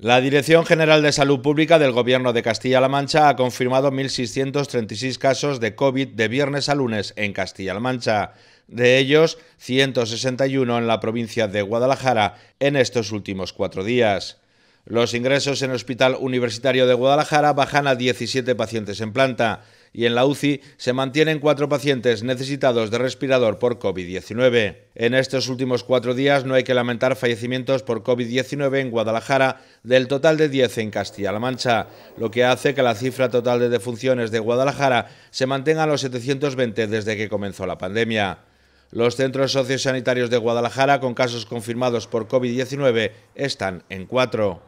La Dirección General de Salud Pública del Gobierno de Castilla-La Mancha ha confirmado 1.636 casos de COVID de viernes a lunes en Castilla-La Mancha. De ellos, 161 en la provincia de Guadalajara en estos últimos cuatro días. Los ingresos en el Hospital Universitario de Guadalajara bajan a 17 pacientes en planta y en la UCI se mantienen cuatro pacientes necesitados de respirador por COVID-19. En estos últimos cuatro días no hay que lamentar fallecimientos por COVID-19 en Guadalajara del total de 10 en Castilla-La Mancha, lo que hace que la cifra total de defunciones de Guadalajara se mantenga a los 720 desde que comenzó la pandemia. Los centros sociosanitarios de Guadalajara con casos confirmados por COVID-19 están en cuatro.